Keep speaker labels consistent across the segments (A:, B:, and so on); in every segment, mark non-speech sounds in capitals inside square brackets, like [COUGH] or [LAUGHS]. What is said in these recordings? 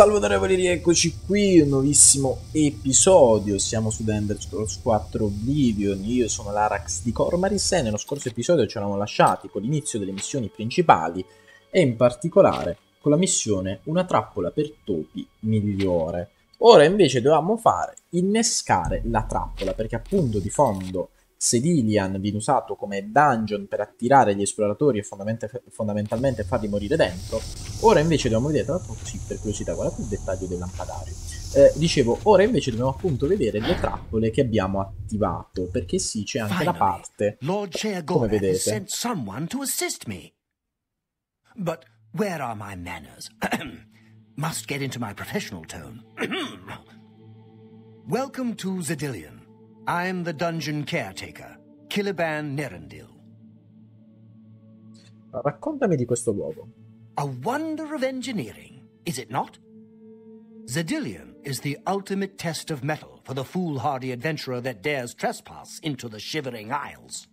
A: Salve onorevoli, rieccoci qui, un nuovissimo episodio, siamo su The Ender Scrolls 4 Oblivion, io sono l'Arax di Cormaris e nello scorso episodio ci eravamo lasciati con l'inizio delle missioni principali e in particolare con la missione Una trappola per topi migliore. Ora invece dovevamo fare innescare la trappola perché appunto di fondo Sedilian viene usato come dungeon per attirare gli esploratori e fondamentalmente farli morire dentro. Ora invece dobbiamo vedere, tra l'altro sì, per curiosità, guardate il dettaglio del lampadario. Eh, dicevo, ora invece dobbiamo appunto vedere le trappole che abbiamo attivato, perché sì, c'è anche la parte, come vedete.
B: But where are my manners? [CLEARS THROAT] Must get into my professional tone. [CLEARS THROAT] Welcome to Zedilian. I'm the dungeon caretaker, Kiliban Nerendil.
A: Raccontami di questo luogo.
B: A wonder of engineering, is it not? Zedilian is the ultimate test of metal for the foolhardy adventurer that dares trespass into the Shivering Isles.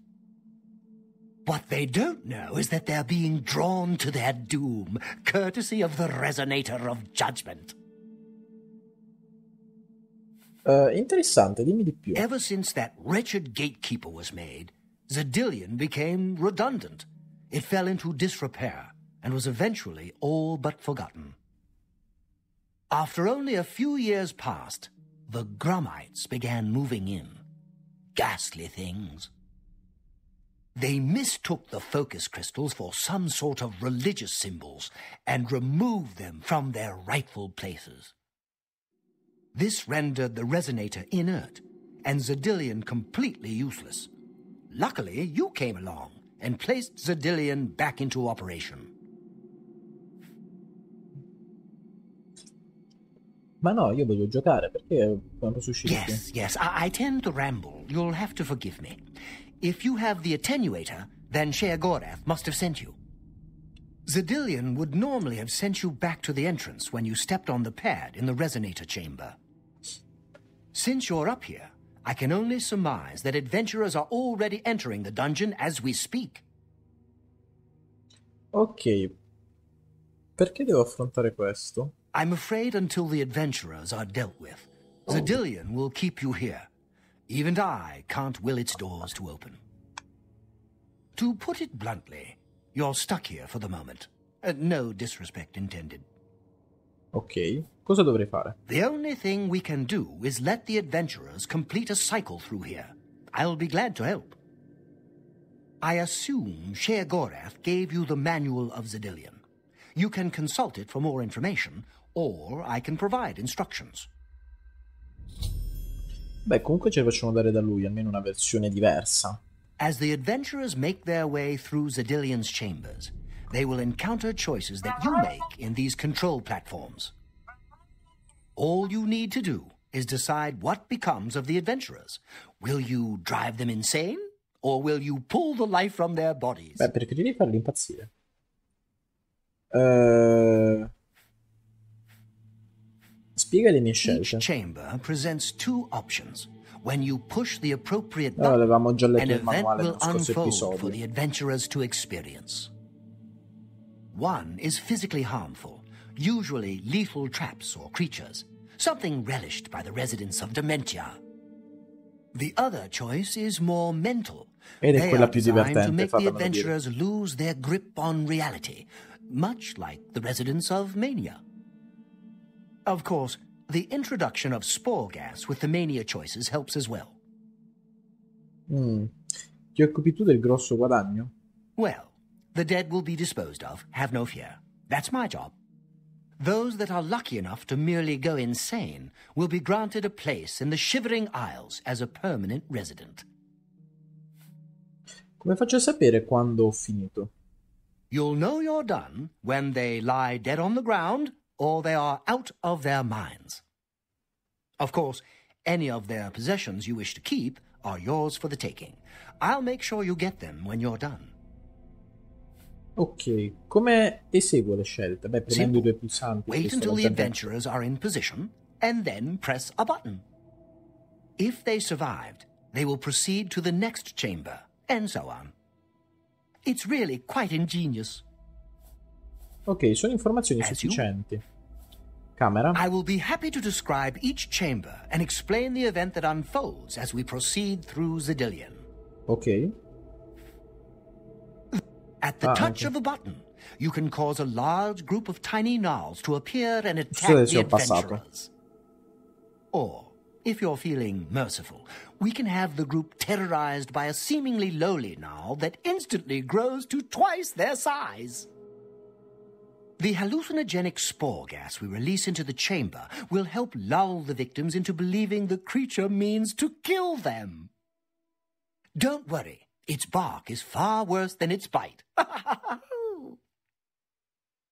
B: What they don't know is that they're being drawn to their doom, courtesy of the Resonator of Judgment.
A: Uh, interessante, dimmi di più.
B: Ever since that wretched gatekeeper was made, Zedillion became redundant. It fell into disrepair and was eventually all but forgotten. After only a few years passed, the Grumites began moving in. Ghastly things. They mistook the focus crystals for some sort of religious symbols and removed them from their rightful places. This rendered the resonator inert and Zedillion completely useless. Luckily, you came along and placed Zedillion back into operation.
A: Ma no, io voglio giocare perché quando susciti.
B: Yes, yes, I, I tend to ramble. You'll have to forgive me. If you have the attenuator, then Shea Gorath must have sent you. Zedillion would normally have sent you back to the entrance when you stepped on the pad in the resonator chamber. Since you're up here, I can only surmise that adventurers are already entering the dungeon as we speak.
A: Ok. Perché devo affrontare questo?
B: I'm afraid until the adventurers are dealt with, oh. Zedillion will keep you here. Even I can't will its doors to open. To put it bluntly, you're stuck here for the moment. Uh, no disrespect intended.
A: Ok, cosa dovrei fare?
B: The only thing we can do is let the adventurers complete a cycle through here. I'll be glad to help. I assume Sher Gorath gave you the Manual of Zedillion. You can consult it for more information, or I can provide instructions.
A: Beh, comunque ce le facciamo dare da lui, almeno una versione diversa.
B: As the adventurers make their way through Zedillion's chambers, they will encounter choices that you make in these control platforms. All you need to do is decide what becomes of the adventurers. Will you drive them insane? Or will you pull the life from their bodies?
A: Beh, preferirei farli impazzire. Uh... Spiega le mie scelte.
B: Each chamber presents two options. When you push the appropriate
A: button, an event will unfold
B: for the adventurers to experience. One is physically harmful, usually lethal traps or creatures, something relished by the residents of Dementia. The other choice is more mental.
A: Ed quella più divertente,
B: to make the adventurers dire. lose their grip on reality, much like the residents of Mania. Of course, the introduction of spore gas with the Mania choices helps as well.
A: Mm. Ti occupi tu del grosso guadagno?
B: Well, the dead will be disposed of, have no fear. That's my job. Those that are lucky enough to merely go insane will be granted a place in the Shivering Isles as a permanent resident.
A: Come faccio sapere quando ho finito?
B: You'll know you're done when they lie dead on the ground or they are out of their minds. Of course, any of their possessions you wish to keep are yours for the taking. I'll make sure you get them when you're done.
A: Ok, come eseguo le scelte? Beh, premendo i due pulsanti.
B: Wait until the adventurers are in position and then press a button. If they survived, they will proceed to the next chamber, and so on. It's really quite ingenious.
A: Ok, sono informazioni As sufficienti. Camera.
B: I will be happy to describe each chamber and explain the event that unfolds as we proceed through Zedillion.
A: Ok.
B: At the
A: Ah,
B: touch
A: okay.
B: of a button, you can cause a large group of tiny gnolls to appear and attack the adventurers. Or, if you're feeling merciful, we can have the group terrorized by a seemingly lowly gnoll that instantly grows to twice their size. The hallucinogenic spore gas we release into the chamber will help lull the victims into believing the creature means to kill them. Don't worry, its bark is far worse than its bite. [LAUGHS]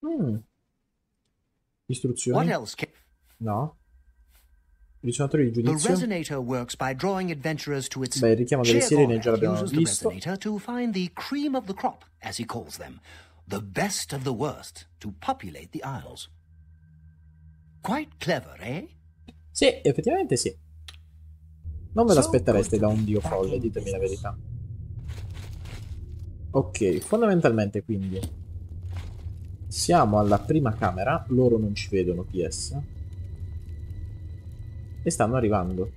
A: Mm.
B: what
A: Istruzioni? No. Risonatore di
B: The
A: giudizio.
B: resonator works by drawing adventurers to its
A: Beh, il richiamo delle sirene già l'abbiamo visto.
B: resonator to find the cream of the crop, as he calls them, the best of the worst, to populate the Isles. Quite clever, eh?
A: Sì, effettivamente sì. Non ve l'aspettereste da un dio folle, ditemi la verità. Ok, fondamentalmente quindi siamo alla prima camera, loro non ci vedono PS e stanno arrivando.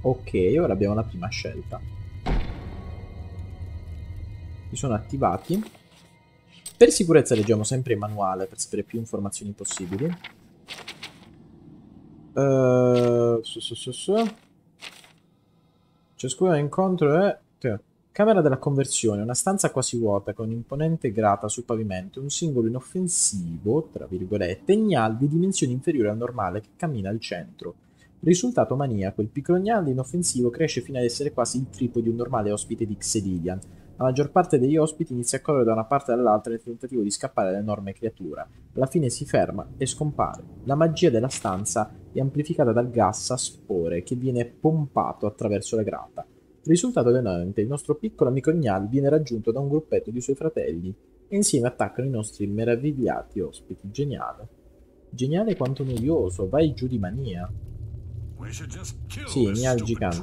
A: Ok, ora abbiamo la prima scelta. Si sono attivati. Per sicurezza leggiamo sempre il manuale per sapere più informazioni possibili. Eh, su, su, su, su. Ciascuno incontro è... Camera della conversione, una stanza quasi vuota con un'imponente grata sul pavimento un singolo inoffensivo, tra virgolette, gnal di dimensioni inferiori al normale che cammina al centro. Risultato maniaco, il piccolo gnal inoffensivo cresce fino ad essere quasi il triplo di un normale ospite di Xedidian. La maggior parte degli ospiti inizia a correre da una parte all'altra nel tentativo di scappare dall'enorme creatura. Alla fine si ferma e scompare. La magia della stanza è amplificata dal gas a spore che viene pompato attraverso la grata. Risultato dell'evento, il nostro piccolo amico Gnal viene raggiunto da un gruppetto di suoi fratelli e insieme attaccano i nostri meravigliati ospiti. Geniale. Geniale quanto noioso, vai giù di mania. Sì,
C: stupid
A: gigante.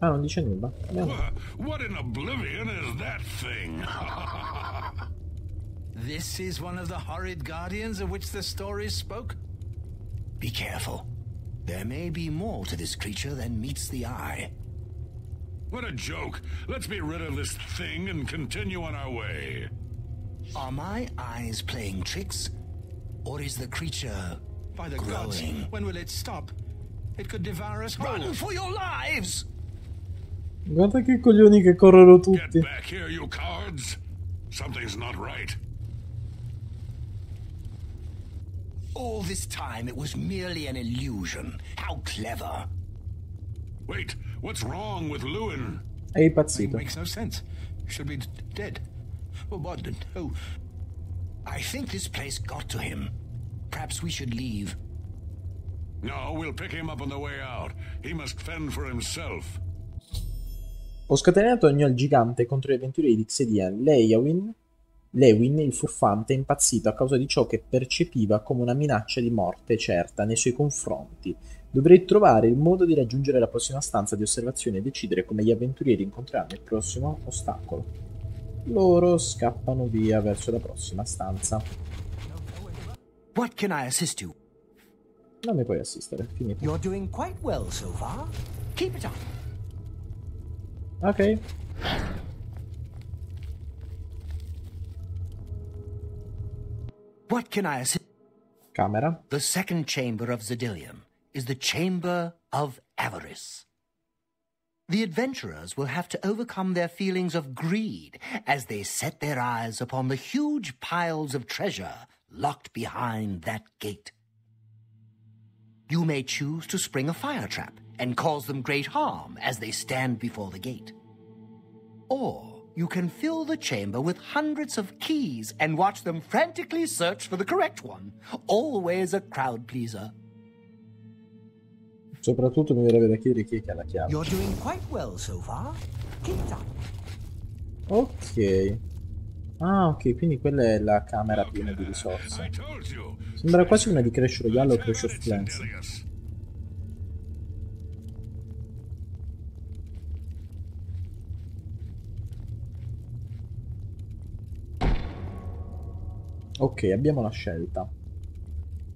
A: Ah, non dice nulla. Bene.
C: What in oblivion is that thing? [LAUGHS]
D: This is one of the horrid guardians of which the stories spoke?
B: Be careful. There may be more to this creature than meets the eye.
C: what a joke. Let's be rid of this thing and continue on our way.
B: Are my eyes playing tricks? Or is the creature
D: By the gods, when will it stop? It could devour us
B: Run
D: whole.
B: for your lives!
A: Guarda che coglioni che corrono
C: Get
A: tutti.
C: back here, you cowards. Something's not right.
B: All this time it was merely an illusion. How clever.
C: Wait, what's wrong with Lewin?
A: È
D: It makes no sense. Should be dead. Well, what? Oh,
B: I think this place got to him. Perhaps we should leave.
C: No, we'll pick him up on the way out. He must fend for himself.
A: Ho scatenato il gigante contro gli avventurieri di Xedian. Lewin, Lewin, il furfante, è impazzito a causa di ciò che percepiva come una minaccia di morte certa nei suoi confronti. Dovrei trovare il modo di raggiungere la prossima stanza di osservazione e decidere come gli avventurieri incontreranno il prossimo ostacolo. Loro scappano via verso la prossima stanza.
B: What can I assist you?
A: Non mi puoi assistere, finito.
B: You're doing quite well so far. Keep it up.
A: Ok.
B: What can I assist?
A: Camera.
B: The second chamber of Zedillium is the Chamber of Avarice. The adventurers will have to overcome their feelings of greed as they set their eyes upon the huge piles of treasure locked behind that gate. You may choose to spring a fire trap and cause them great harm as they stand before the gate. Or you can fill the chamber with hundreds of keys and watch them frantically search for the correct one. Always a crowd pleaser.
A: Soprattutto mi verrebbe da chiedere chi è che ha la chiave.
B: You're doing quite well so far. Keep up.
A: Ok. Ah, ok, quindi quella è la camera piena di risorse. Sembra quasi una di Crash Royale o Crash of Clans. Ok, abbiamo la scelta.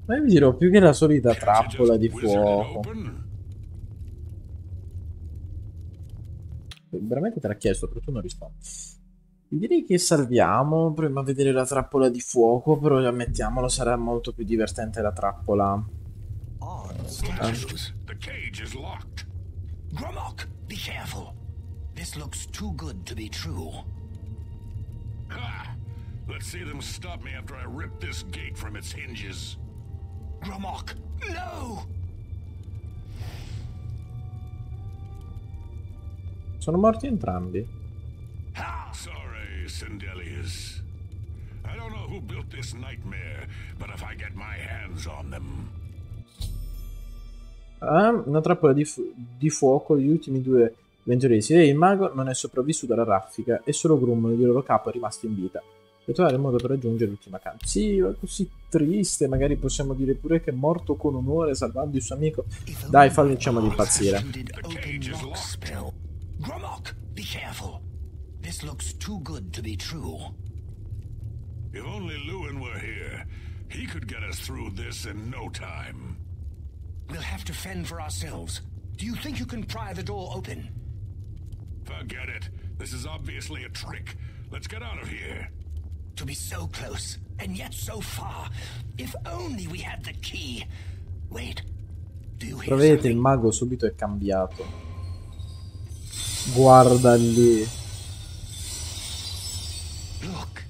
A: Ma io vi dirò più che la solita trappola di fuoco. Veramente te l'ha chiesto, però tu non rispondi. Direi che salviamo, proviamo a vedere la trappola di fuoco, però ammettiamolo, sarà molto più divertente la trappola.
B: Locked. Gromok, be careful. This looks too good to be true.
E: Let's see them stop me after I rip this gate from its hinges.
B: Gromok, no!
A: Sono morti entrambi.
E: Sorry, Sindelius. I don't know who built this nightmare, but if I get my hands on them...
A: Ah, una trappola di, fu di, fuoco, gli ultimi due avventurieri. Il mago non è sopravvissuto alla raffica e solo Grum, il loro capo, è rimasto in vita. Per trovare il modo per raggiungere l'ultima camp. Sì, è così triste, magari possiamo dire pure che è morto con onore salvando il suo amico. Dai, facciamo di impazzire.
B: Gromok, be careful. This looks too good to be true.
E: If only Lewin were here, he could get us through this in no time.
B: We'll have to fend for ourselves. Do you think you can pry the door open?
E: Forget it. This is obviously a trick. Let's get out of here.
B: To be so close, and yet so far. If only we had the key. Wait. Do you hear
A: Vedete, il mago subito è cambiato. Guarda lì.
B: Look.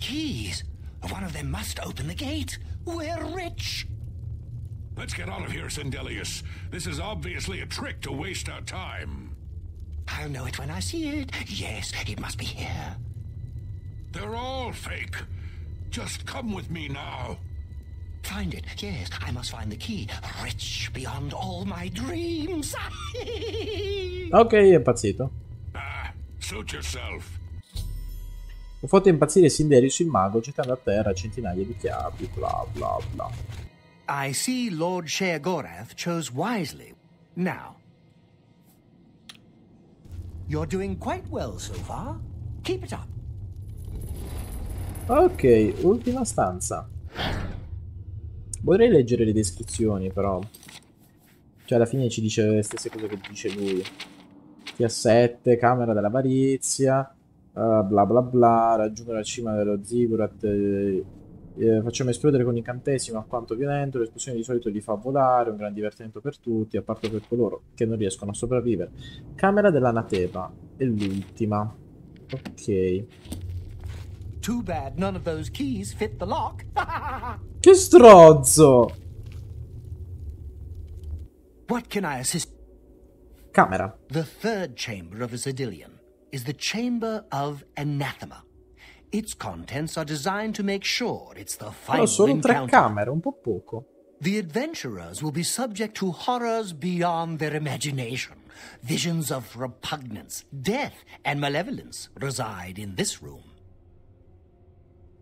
B: Keys. One of them must open the gate. We're rich.
E: Let's get out of here, Sindelius. This is obviously a trick to waste our time.
B: I'll know it when I see it. Yes, it must be here.
E: They're all fake. Just come with me now.
B: Find it. Yes, I must find the key. Rich beyond all my dreams. [LAUGHS]
A: ok, è impazzito.
E: Ah, suit yourself.
A: Ho fatto impazzire Sinderius il mago gettando a terra centinaia di chiavi, bla bla bla.
B: I see Lord Sheogorath chose wisely. Now, you're doing quite well so far. Keep it up.
A: Ok, ultima stanza. Vorrei leggere le descrizioni, però. Cioè, alla fine ci dice le stesse cose che dice lui. T7, camera dell'avarizia, uh, bla bla bla, raggiungere la cima dello ziggurat, eh, eh, facciamo esplodere con incantesimo alquanto violento, l'esplosione di solito li fa volare, un gran divertimento per tutti, a parte per coloro che non riescono a sopravvivere. Camera dell'anatema, è l'ultima. Ok.
B: Too bad none of those keys fit the lock. [LAUGHS]
A: che stronzo!
B: What can I assist?
A: Camera.
B: The third chamber of a Zedillion is the Chamber of Anathema. Its contents are designed to make sure it's the final
A: Però solo tre camere, un po' poco.
B: The adventurers will be subject to horrors beyond their imagination. Visions of repugnance, death, and malevolence reside in this room.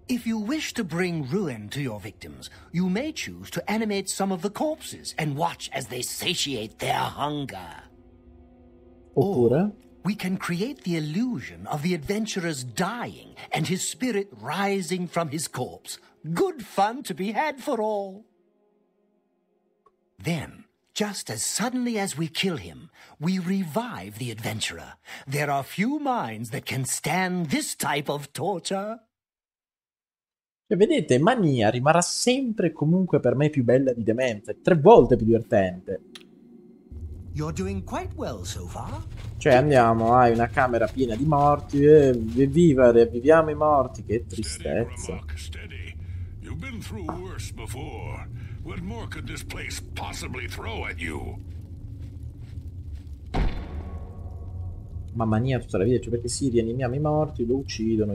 B: If you wish to bring ruin to your victims, you may choose to animate some of the corpses and watch as they satiate their hunger.
A: Oppure?
B: We can create the illusion of the adventurer's dying and his spirit rising from his corpse. Good fun to be had for all. Then, just as suddenly as we kill him, we revive the adventurer. There are few minds that can stand this type of torture.
A: Cioè, vedete, Mania rimarrà sempre e comunque per me più bella di Demente, tre volte più divertente.
B: You're doing quite well so far.
A: Cioè andiamo, hai una camera piena di morti, eh, evviva, riviviamo i morti, che
E: Steady,
A: tristezza.
E: Steady. You've been through worse before. What more could this place possibly throw at you?
A: Mamma mia, tutta la vita, cioè perché sì, rianimiamo i morti, lo uccidono.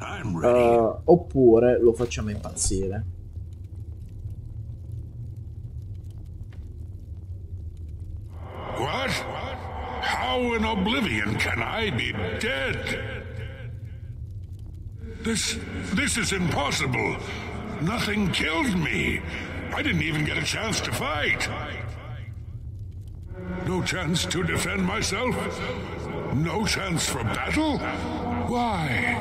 E: I'm ready.
A: Uh, oppure lo facciamo impazzire.
E: What? How in oblivion can I be dead? This. this is impossible. Nothing killed me. I didn't even get a chance to fight. No chance to defend myself? No chance for battle? Why?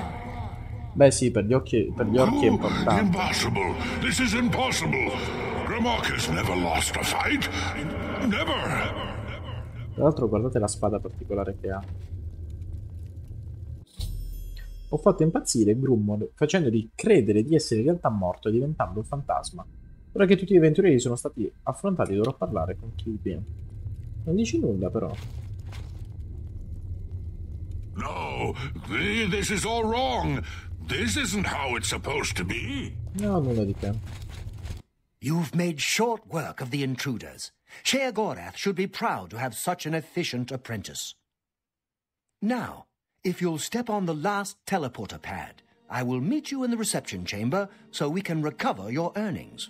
A: Beh sì, per gli, occhi, per gli orchi è importante.
C: impossible. This is impossible. Grimok has never lost a fight. Never.
A: Tra l'altro guardate la spada particolare che ha. Ho fatto impazzire Grummond facendogli credere di essere in realtà morto e diventando un fantasma. Ora che tutti gli avventurieri sono stati affrontati dovrò parlare con Kilby. Non dici nulla però.
C: No, this is all wrong. This isn't how it's supposed to be.
A: No, nulla di che.
B: You've made short work of the intruders. Shea Gorath should be proud to have such an efficient apprentice. Now, if you'll step on the last teleporter pad, I will meet you in the reception chamber so we can recover your earnings.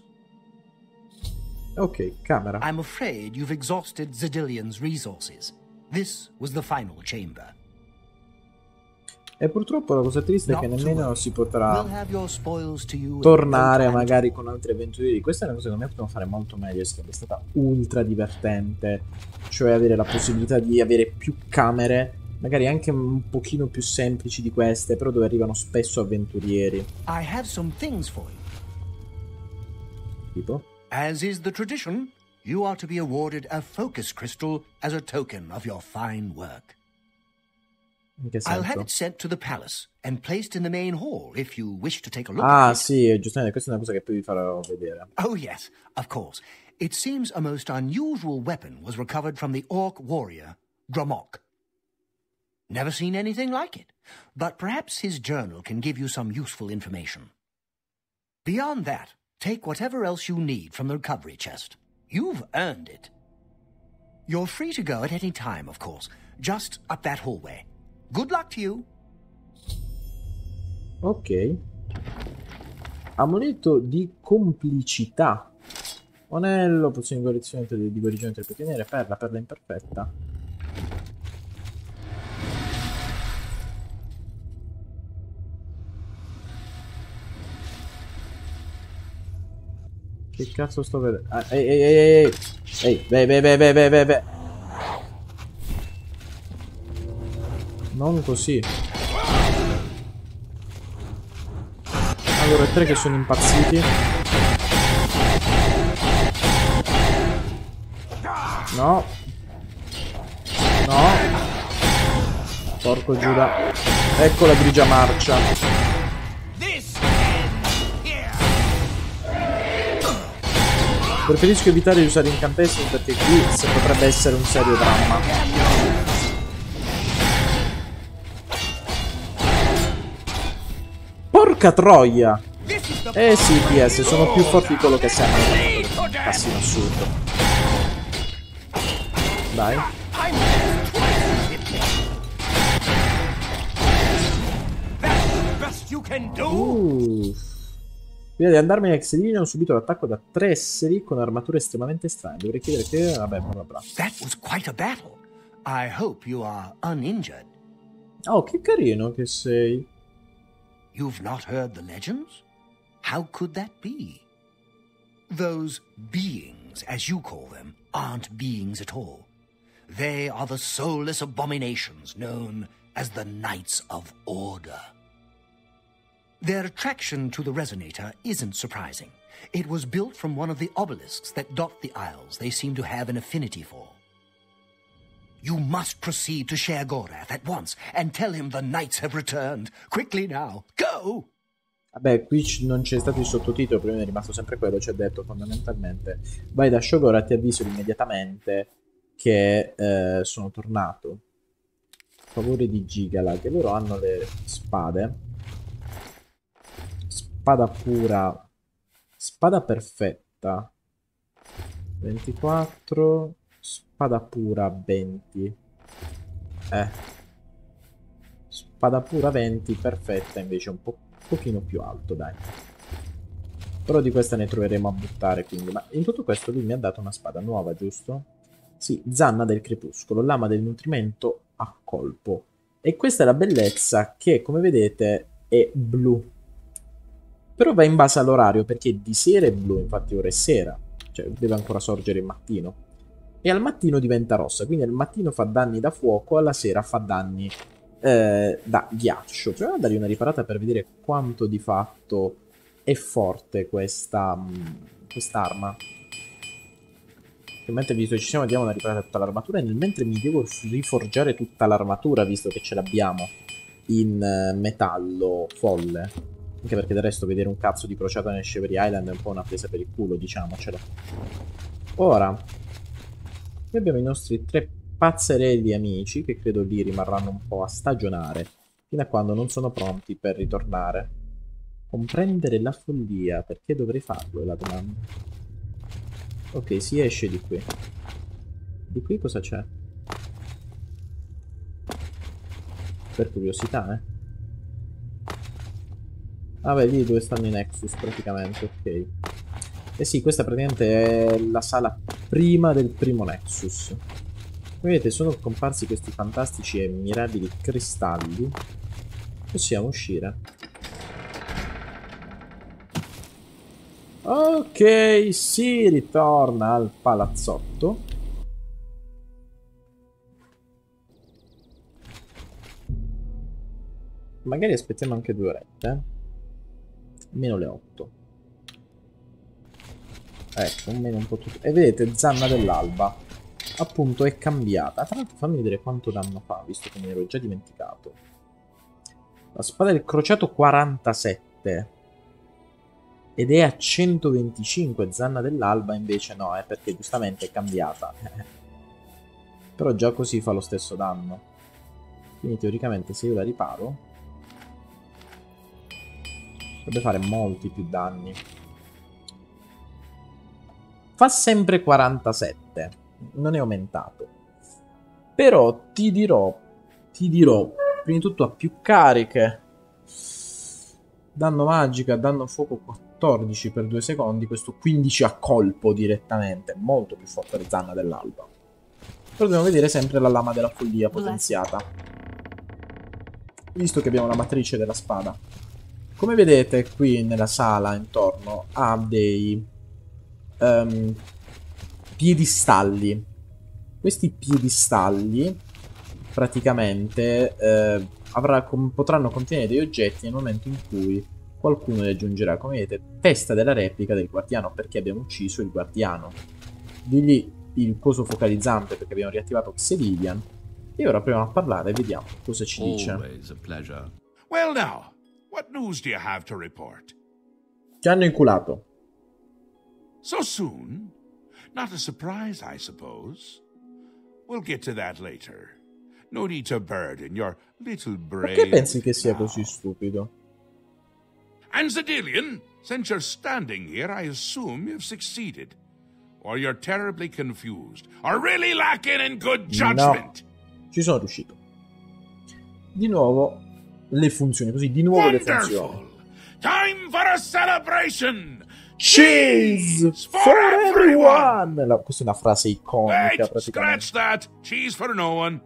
A: Ok, camera.
B: I'm afraid you've exhausted Zedilion's resources. This was the final chamber.
A: E purtroppo la cosa triste è che nemmeno si potrà tornare magari con altri avventurieri. Questa è una cosa che secondo me potevano fare molto meglio, sarebbe stata ultra divertente. Cioè avere la possibilità di avere più camere, magari anche un pochino più semplici di queste, però dove arrivano spesso avventurieri.
B: I have some things for you.
A: Tipo?
B: As is the tradition, you are to be awarded a focus crystal as a token of your fine work. I'll have it sent to the palace and placed in the main hall if you wish to take a look
A: Ah, sì, giustamente, questa è una cosa che poi vi farò vedere.
B: Oh, yes, of course. It seems a most unusual weapon was recovered from the orc warrior, Dramok. Never seen anything like it, but perhaps his journal can give you some useful information. Beyond that, take whatever else you need from the recovery chest. You've earned it. You're free to go at any time, of course, just up that hallway. Good luck to you.
A: Ok. Amuleto di complicità. Onello, pozione di guarigione di guarigione pioniere, perla, perla imperfetta. Che cazzo sto vedendo? Ah, ehi, ehi, ehi, ehi, ehi, beh, beh, beh, beh, beh, beh. Non così. Allora, tre che sono impazziti. No. No. Porco Giuda. Ecco la grigia marcia. Preferisco evitare di usare incantesimi perché qui se potrebbe essere un serio dramma. Porca troia! Eh sì, PS, sono più forti di quello che sembrano. Cassino assurdo. Dai. Uff. Prima di andarmene ex linea ho subito l'attacco da tre esseri con armature estremamente strane. Dovrei chiedere che... Vabbè, bla bla.
B: That was quite a battle. I hope you are uninjured.
A: Oh, che carino che sei.
B: You've not heard the legends? How could that be? Those beings, as you call them, aren't beings at all. They are the soulless abominations known as the Knights of Order. Their attraction to the resonator isn't surprising. It was built from one of the obelisks that dot the isles they seem to have an affinity for. You must proceed to Share Gorath at once and tell him the knights have returned. Quickly now, go!
A: Vabbè, qui non c'è stato il sottotitolo, prima è rimasto sempre quello, ci ha detto fondamentalmente vai da Shogora ti avviso immediatamente che eh, sono tornato. Favore di Gigala, che loro hanno le spade. Spada pura. Spada perfetta. 24. Spada pura 20. Eh. Spada pura 20, perfetta invece un po' pochino più alto, dai. Però di questa ne troveremo a buttare, quindi. Ma in tutto questo lui mi ha dato una spada nuova, giusto? Sì, Zanna del Crepuscolo, lama del nutrimento a colpo. E questa è la bellezza che, come vedete, è blu. Però va in base all'orario, perché di sera è blu, infatti ora è sera. Cioè, deve ancora sorgere il mattino. E al mattino diventa rossa, quindi al mattino fa danni da fuoco, alla sera fa danni eh, da ghiaccio. Proviamo a dargli una riparata per vedere quanto di fatto è forte questa mm, quest'arma. Mentre visto che ci siamo diamo una riparata tutta l'armatura e nel mentre mi devo riforgiare tutta l'armatura visto che ce l'abbiamo in eh, metallo folle. Anche perché del resto vedere un cazzo di crociato nel Shivery Island è un po' una presa per il culo, diciamocelo. Ora, qui abbiamo i nostri tre pazzerelli amici che credo lì rimarranno un po' a stagionare fino a quando non sono pronti per ritornare. Comprendere la follia, perché dovrei farlo è la domanda. Ok, si esce di qui. Di qui cosa c'è? Per curiosità, eh. Ah beh, lì dove stanno i Nexus praticamente, ok. Eh sì, questa praticamente è la sala prima del primo Nexus. Come vedete sono comparsi questi fantastici e mirabili cristalli. Possiamo uscire. Ok, si ritorna al palazzotto. Magari aspettiamo anche due orette. Meno le 8. Ecco, meno un po' tutto. E vedete, Zanna dell'alba. Appunto, è cambiata. Tra l'altro fammi vedere quanto danno fa, visto che mi ero già dimenticato. La spada del crociato 47. Ed è a 125. Zanna dell'alba invece no, è perché giustamente è cambiata. [LAUGHS] Però già così fa lo stesso danno. Quindi teoricamente se io la riparo Potrebbe fare molti più danni. Fa sempre 47. Non è aumentato. Però ti dirò, ti dirò, prima di tutto ha più cariche. Danno magica, danno fuoco 14 per 2 secondi, questo 15 a colpo direttamente, molto più forte le zanna dell'alba. Però dobbiamo vedere sempre la lama della follia potenziata. Visto che abbiamo la matrice della spada. Come vedete qui nella sala intorno ha dei um, piedistalli. Questi piedistalli praticamente eh, avrà, com potranno contenere dei oggetti nel momento in cui qualcuno li aggiungerà. Come vedete, testa della replica del guardiano perché abbiamo ucciso il guardiano. Di lì il coso focalizzante perché abbiamo riattivato Xelidian. E ora proviamo a parlare e vediamo cosa ci dice.
C: Well now, What news do you have to report?
A: Ti hanno inculato.
C: So soon? Not a surprise, I suppose. We'll get to that later. No need to burden your little brain.
A: Perché pensi che sia così stupido?
C: And Zedilian, since you're standing here, I assume you've succeeded. Or you're terribly confused. Or really lacking in good judgment.
A: No, ci sono riuscito. Di nuovo, le funzioni, così di nuovo
C: Wonderful.
A: le funzioni.
C: Time for a celebration!
A: Cheese for everyone! La, questa è una frase iconica
C: Wait, scratch that. Cheese for no one.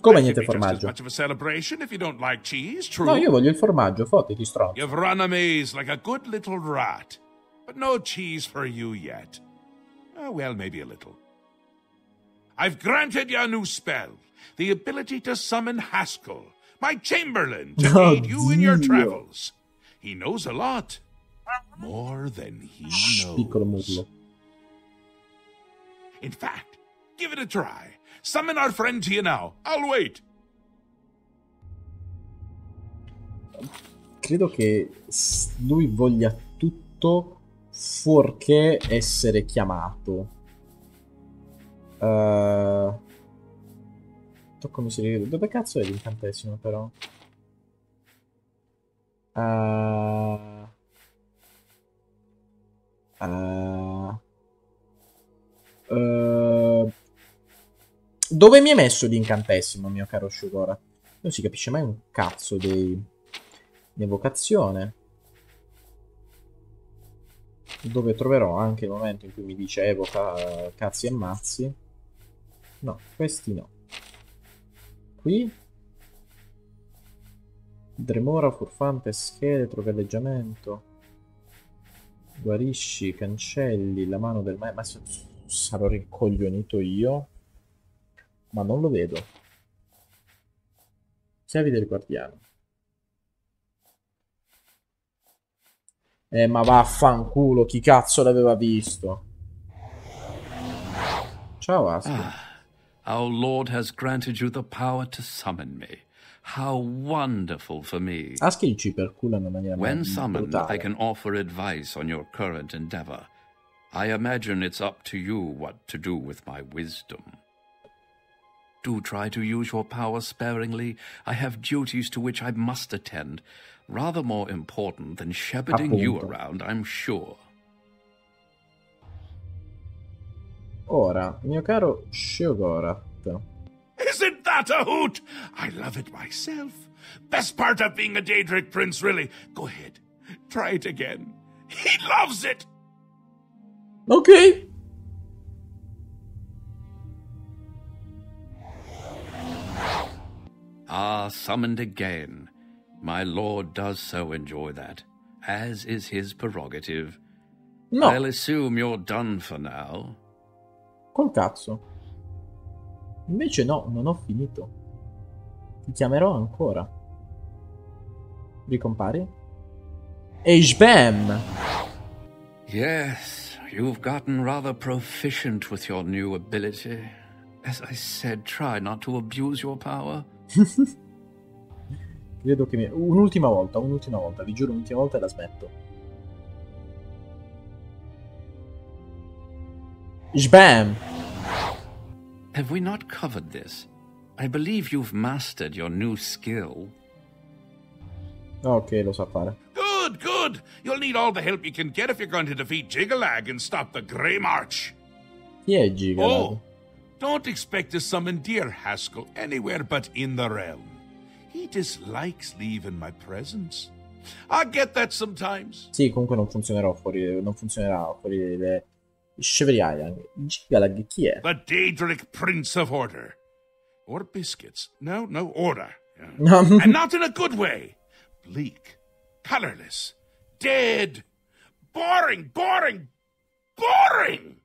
A: Come niente formaggio?
C: like cheese.
A: No, io voglio il formaggio, fotiti stronzo.
C: You've run a maze like a good little rat, but no cheese for you yet. Oh, well, maybe a little. I've granted you a new spell, the ability to summon Haskell, my Chamberlain, to
A: Oh,
C: aid you in your travels. He knows a lot. More than he knows.
A: Piccolo murlo.
C: In fact, give it a try. Summon our friend you now. I'll wait.
A: Credo che lui voglia tutto fuorché essere chiamato. Uh... Tocco misericordia. Dove cazzo è l'incantesimo però? Uh... Uh... Uh... Dove mi hai messo l'incantesimo, mio caro Shugora? Non si capisce mai un cazzo di evocazione. Dove troverò anche il momento in cui mi dice evoca cazzi e mazzi. No, questi no. Qui Dremora, furfante, scheletro, galleggiamento. Guarisci, cancelli, la mano del. Ma s- sarò rincoglionito io? Ma non lo vedo. Chiavi del guardiano. Eh, ma vaffanculo, chi cazzo l'aveva visto? Ciao, Asko.
F: Ah, our Lord has granted you the power to summon me. How wonderful for me.
A: Aski ci percula in maniera
F: When summoned,
A: brutale.
F: I can offer advice on your current endeavor. I imagine it's up to you what to do with my wisdom. Do try to use your power sparingly. I have duties to which I must attend, rather more important than shepherding you around, I'm sure.
A: Ora, mio caro Shogorat.
C: Isn't that a hoot? I love it myself. Best part of being a Daedric prince, really. Go ahead. Try it again. He loves it.
A: Ok.
F: Ah, summoned again. My lord does so enjoy that, as is his prerogative.
A: No,
F: I'll assume you're done for now.
A: Col cazzo. Invece no, non ho finito. Ti chiamerò ancora. Ricompari? E sbam!
F: Yes, you've gotten rather proficient with your new ability. As I said, try not to abuse your power. [LAUGHS]
A: Credo che mi... Un'ultima volta, un'ultima volta, vi giuro un'ultima volta e la smetto. Sbam!
F: Have we not covered this? I believe you've mastered your new skill.
A: Ok, lo sa fare.
C: Good, good. You'll need all the help you can get if you're going to defeat Jigalag and stop the Grey March.
A: Yeah, Giga?
C: Oh, don't expect to summon dear Haskell anywhere but in the realm. He dislikes leaving my presence. I get that sometimes.
A: Sì, comunque non funzionerà fuori, non funzionerà fuori le Chevrier Island. Gigalag chi è?
C: The Daedric Prince of Order. Or biscuits. No, no, order. Yeah. [LAUGHS] And not in a good way. Bleak, colorless, dead, boring, boring, boring.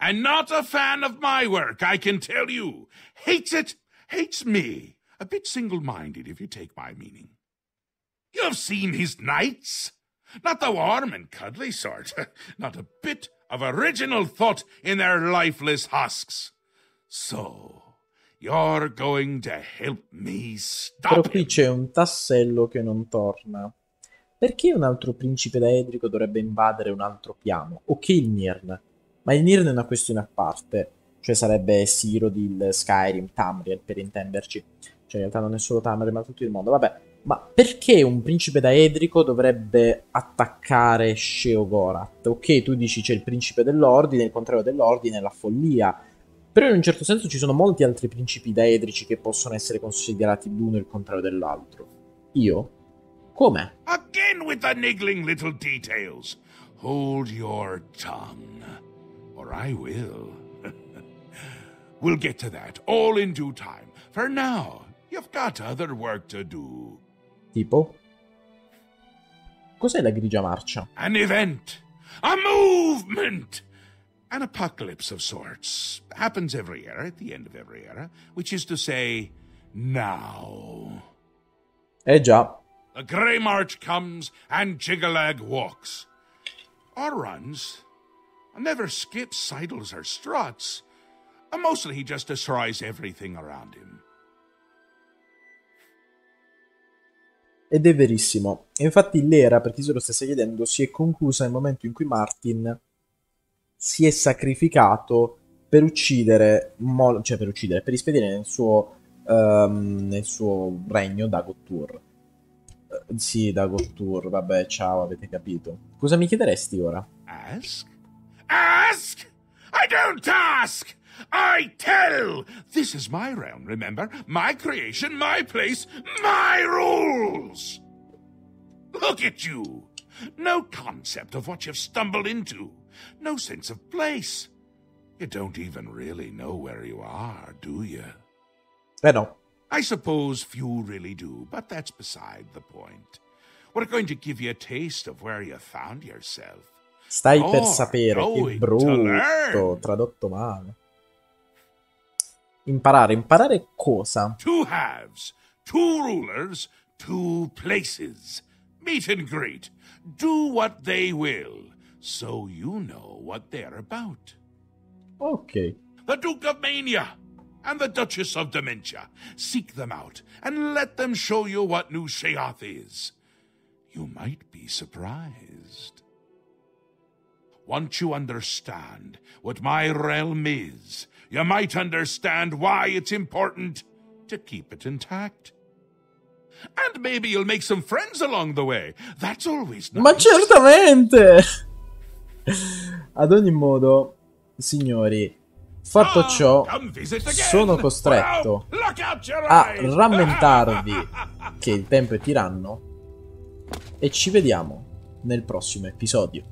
C: And not a fan of my work, I can tell you. Hates it, hates me. A bit single minded, if you take my meaning. You've seen his knights. Not the warm and cuddly sort. [LAUGHS] Not a bit of original thought in their lifeless husks. So, you're going to help me
A: Però
C: stop
A: qui
C: him.
A: c'è un tassello che non torna. Perché un altro principe daedrico dovrebbe invadere un altro piano? Ok il Nirn, ma il Nirn è una questione a parte. Cioè sarebbe Cyrodiil, Skyrim, Tamriel per intenderci. Cioè in realtà non è solo Tamriel ma tutto il mondo. Vabbè, ma perché un principe daedrico dovrebbe attaccare Sheogorath? Ok, tu dici c'è il principe dell'ordine, il contrario dell'ordine è la follia. Però in un certo senso ci sono molti altri principi daedrici che possono essere considerati l'uno il contrario dell'altro. Io? Come?
C: Again with the niggling little details. Hold your tongue, or I will. [LAUGHS] we'll get to that all in due time. For now, you've got other work to do.
A: Tipo? Cos'è la grigia marcia?
C: An event, a movement, an apocalypse of sorts. Happens every era, at the end of every era, which is to say, now.
A: Eh già,
C: The Grey March comes and Jigalag walks. Or runs. Never skips, sidles, or struts. And mostly he just destroys everything around him.
A: Ed è verissimo. E infatti l'era, per chi se lo stesse chiedendo, si è conclusa nel momento in cui Martin si è sacrificato per uccidere, Mol- cioè per uccidere, per rispedire nel suo, ehm, nel suo regno Dagottur. Eh, sì, Dagottur, vabbè, ciao, avete capito. Cosa mi chiederesti ora?
C: Ask? Ask? I don't ask! I tell! This is my realm, remember? My creation, my place, my rules! Look at you! No concept of what you've stumbled into. No sense of place. You don't even really know where you are, do you?
A: Eh no,
C: I suppose few really do, but that's beside the point. We're going to give you a taste of where you found yourself.
A: stai per
C: Oh,
A: sapere,
C: to
A: brutto, tradotto male. Imparare, imparare cosa?
C: Two halves, two rulers, two places. Meet and greet. Do what they will, so you know what they're about.
A: Ok.
C: The Duke of Mania and the Duchess of Dementia. Seek them out and let them show you what New Sheoth is. You might be surprised. Once you understand what my realm is, you might understand why it's important to keep it intact. And maybe you'll make some friends along the way. That's always nice.
A: Ma certamente! Ad ogni modo, signori, fatto
C: Ah,
A: ciò, sono costretto a rammentarvi [LAUGHS] che il tempo è tiranno e ci vediamo nel prossimo episodio.